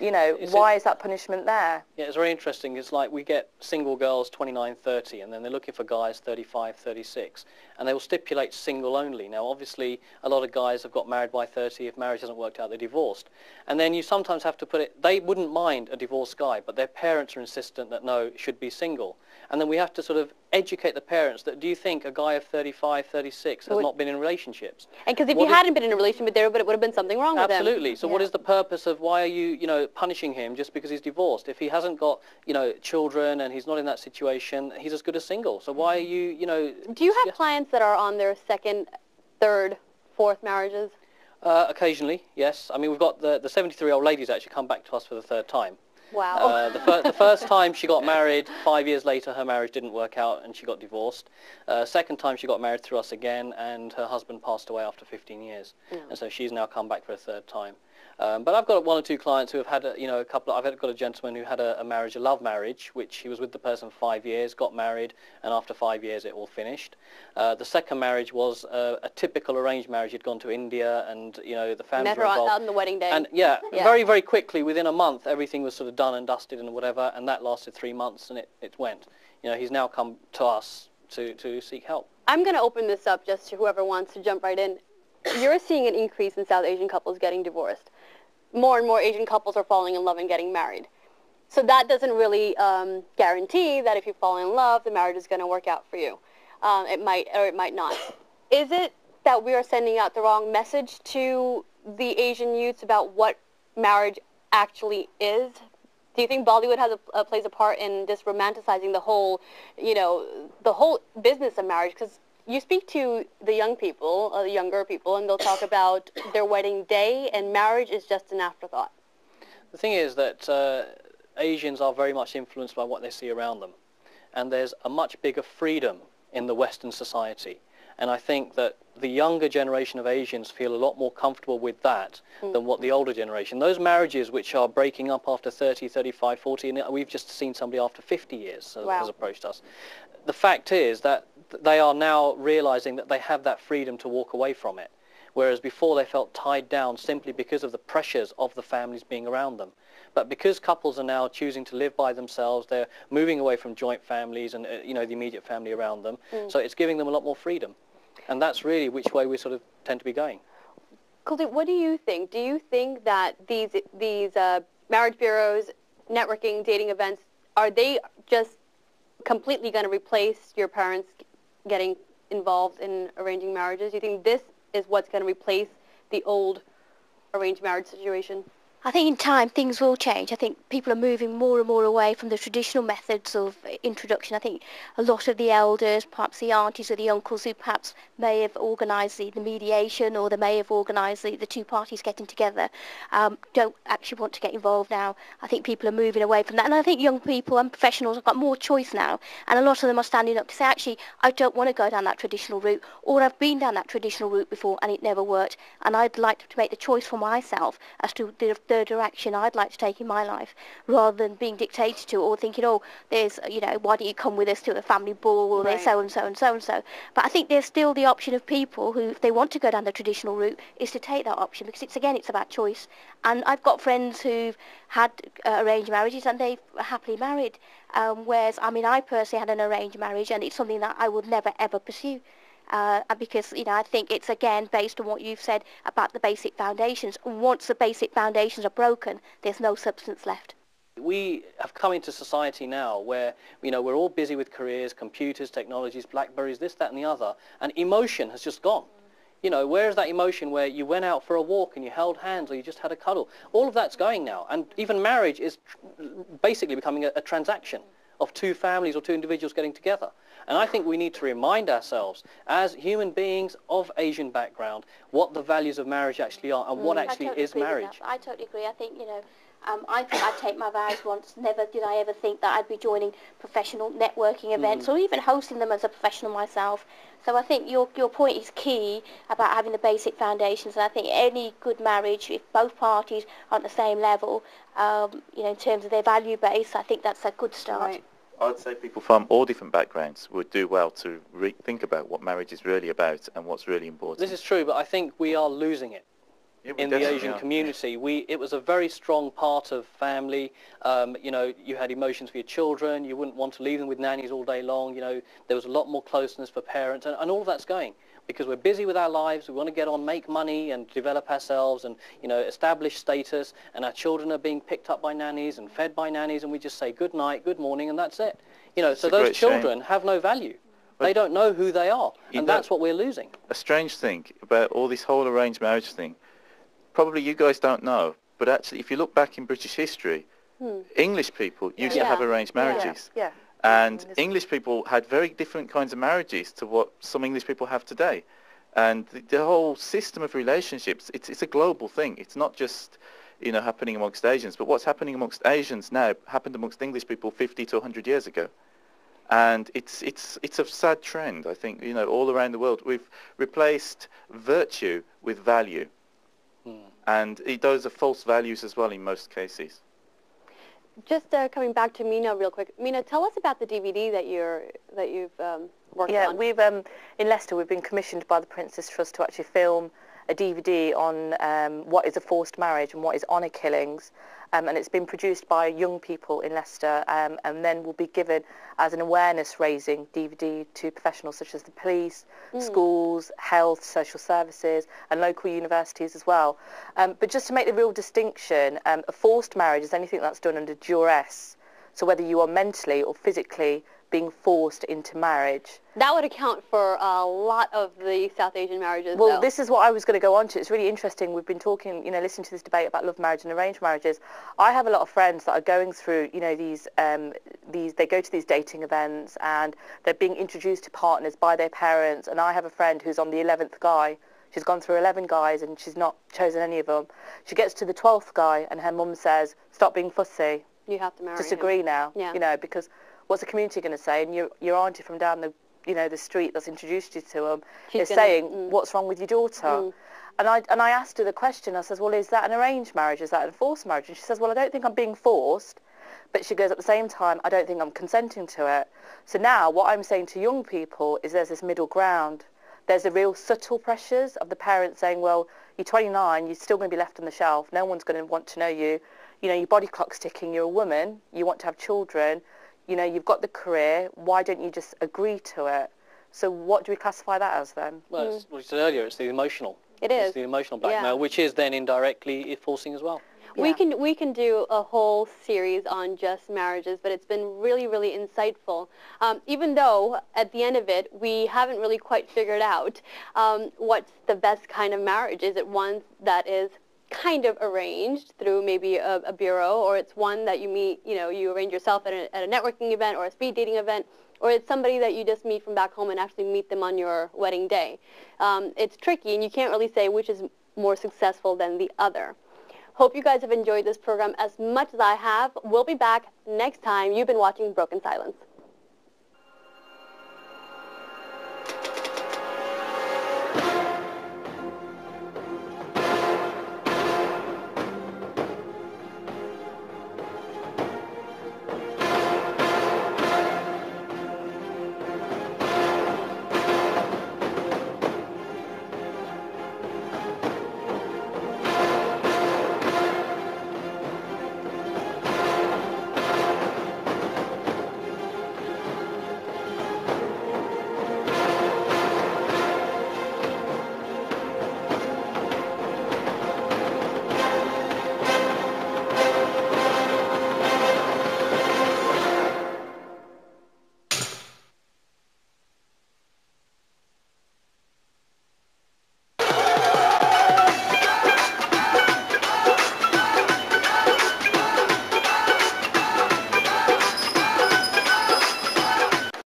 You know, It's why a- is that punishment there? Yeah, it's very interesting. It's like we get single girls 29, 30, and then they're looking for guys 35, 36, and they will stipulate single only. Now, obviously, a lot of guys have got married by 30. If marriage hasn't worked out, they're divorced. And then you sometimes have to put it, they wouldn't mind a divorced guy, but their parents are insistent that no, it should be single. And then we have to sort of educate the parents that do you think a guy of 35, 36 has not been in relationships? And because if What you is- hadn't been in a relationship with there, but it would have been something wrong with him. Absolutely. So what Yeah. is the purpose of why are you, you know, punishing him just because he's divorced? If he hasn't got, you know, children and he's not in that situation, he's as good as single. So why are you, you know? Do you have yeah. clients that are on their second, third, fourth marriages? Uh, occasionally, yes. I mean, we've got the the 73-year-old ladies actually come back to us for the third time. Wow. Uh, the, fir- the first time she got married, five years later her marriage didn't work out and she got divorced. Uh, second time she got married through us again and her husband passed away after 15 years. And so she's now come back for a third time. Um, but I've got one or two clients who have had, a, you know, a couple. I've had, got a gentleman who had a, a marriage, a love marriage, which he was with the person for five years, got married, and after five years it all finished. Uh, the second marriage was uh, a typical arranged marriage. He'd gone to India, and you know the family Met were on, involved. on the wedding day. And yeah, Yeah. very, very quickly, within a month, everything was sort of done and dusted and whatever, and that lasted three months, and it, it went. You know, he's now come to us to, to seek help. I'm going to open this up just to whoever wants to jump right in. You're seeing an increase in South Asian couples getting divorced. More and more Asian couples are falling in love and getting married. So that doesn't really um, guarantee that if you fall in love, the marriage is going to work out for you. Um, it might or it might not. Is it that we are sending out the wrong message to the Asian youths about what marriage actually is? Do you think Bollywood has a, plays a part in just romanticizing the whole, you know, the whole business of marriage? Because you speak to the young people, uh, the younger people, and they'll talk about their wedding day, and marriage is just an afterthought. The thing is that uh, Asians are very much influenced by what they see around them, and there's a much bigger freedom in the Western society. And I think that the younger generation of Asians feel a lot more comfortable with that than what the older generation. Those marriages which are breaking up after 30, 35, 40, and we've just seen somebody after 50 years Wow. has approached us. The fact is that they are now realizing that they have that freedom to walk away from it. Whereas before they felt tied down simply because of the pressures of the families being around them. But because couples are now choosing to live by themselves, they're moving away from joint families and uh, you know the immediate family around them. So it's giving them a lot more freedom, and that's really which way we sort of tend to be going. Kuldeep, what do you think? Do you think that these these uh, marriage bureaus, networking, dating events, are they just completely going to replace your parents getting involved in arranging marriages? Do you think this is what's going to replace the old arranged marriage situation? I think in time things will change. I think people are moving more and more away from the traditional methods of introduction. I think a lot of the elders, perhaps the aunties or the uncles who perhaps may have organised the, the mediation or they may have organised the, the two parties getting together um, don't actually want to get involved now. I think people are moving away from that. And I think young people and professionals have got more choice now. And a lot of them are standing up to say, actually, I don't want to go down that traditional route or I've been down that traditional route before and it never worked. And I'd like to make the choice for myself as to the, the direction I'd like to take in my life rather than being dictated to or thinking, oh, there's, you know, why don't you come with us to a family ball or there's Right. so and so and so and so. But I think there's still the option of people who, if they want to go down the traditional route, is to take that option because it's, again, it's about choice. And I've got friends who've had uh, arranged marriages and they've happily married. Um, whereas, I mean, I personally had an arranged marriage and it's something that I would never ever pursue. Uh, because, you know, I think it's again based on what you've said about the basic foundations. Once the basic foundations are broken, there's no substance left. we have come into society now where you know we're all busy with careers, computers, technologies, Blackberries, this, that, and the other, and emotion has just gone. You know, where is that emotion where you went out for a walk and you held hands or you just had a cuddle? All of that's going now, and even marriage is tr- basically becoming a, a transaction of two families or two individuals getting together. And I think we need to remind ourselves, as human beings of Asian background, what the values of marriage actually are and what actually is marriage. I totally agree. I think, you know, um, I think I'd take my vows once. Never did I ever think that I'd be joining professional networking events or even hosting them as a professional myself. So I think your your point is key about having the basic foundations. And I think any good marriage, if both parties are at the same level, um, you know, in terms of their value base, I think that's a good start. Right. I'd say people from all different backgrounds would do well to re- think about what marriage is really about and what's really important. This is true, but I think we are losing it. Yeah, in the Asian are. community. We it was a very strong part of family. Um, you know, you had emotions for your children. You wouldn't want to leave them with nannies all day long. You know, there was a lot more closeness for parents, and, and all of that's going because we're busy with our lives. We want to get on, make money, and develop ourselves, and you know, establish status. And our children are being picked up by nannies and fed by nannies, and we just say good night, good morning, and that's it. You know, so those great shame. children have no value. They don't know who they are, and know- that's what we're losing. a strange thing about all this whole arranged marriage thing. Probably you guys don't know, but actually, if you look back in British history, hmm. English people used to have arranged Yeah. marriages. Yeah. And Mm, English people had very different kinds of marriages to what some English people have today. And the, the whole system of relationships, it's, it's a global thing. It's not just, you know, happening amongst Asians, but what's happening amongst Asians now happened amongst English people 50 to 100 years ago. And it's, it's, it's a sad trend, I think, you know, all around the world. We've replaced virtue with value. And it, those are false values as well in most cases. Just uh, coming back to Mina real quick. Mina, tell us about the DVD that you're that you've um, worked Yeah, on. Yeah, we've um, in Leicester we've been commissioned by the Prince's Trust to actually film a DVD on um, what is a forced marriage and what is honour killings, um, and it's been produced by young people in Leicester um, and then will be given as an awareness raising DVD to professionals such as the police, mm. schools, health, social services and local universities as well. Um, but just to make the real distinction, um, a forced marriage is anything that's done under duress. So whether you are mentally or physically being forced into marriage. that would account for a lot of the South Asian marriages. Well, though. this is what I was going to go on to. It's really interesting. We've been talking, you know, listening to this debate about love marriage and arranged marriages. I have a lot of friends that are going through, you know, these, um, these. They go to these dating events and they're being introduced to partners by their parents. And I have a friend who's on the 11th guy. She's gone through 11 guys and she's not chosen any of them. She gets to the 12th guy and her mum says, "Stop being fussy. you have to marry Just him. agree now." Yeah. You know, because what's the community going to say? And your your auntie from down the you know the street that's introduced you to them She's is gonna- saying, mm. "What's wrong with your daughter?" Mm. And I and I asked her the question. I says, "Well, is that an arranged marriage? Is that a forced marriage?" And she says, "Well, I don't think I'm being forced." But she goes, at the same time, I don't think I'm consenting to it. So now what I'm saying to young people is there's this middle ground. There's the real subtle pressures of the parents saying, well, you're 29, you're still going to be left on the shelf. No one's going to want to know you. You know, your body clock's ticking. You're a woman. You want to have children. You know, you've got the career. Why don't you just agree to it? So what do we classify that as then? Well, it's, what you said earlier, it's the emotional. It is. It's the emotional Yeah. blackmail, which is then indirectly forcing as well. We can we can do a whole series on just marriages, but it's been really really insightful. Um, even though at the end of it we haven't really quite figured out um, what's the best kind of marriage. Is it one that is kind of arranged through maybe a, a bureau, or it's one that you meet, you know, you arrange yourself at a, at a networking event or a speed dating event, or it's somebody that you just meet from back home and actually meet them on your wedding day. Um, it's tricky, and you can't really say which is more successful than the other. Hope you guys have enjoyed this program as much as I have. We'll be back next time. You've been watching Broken Silence.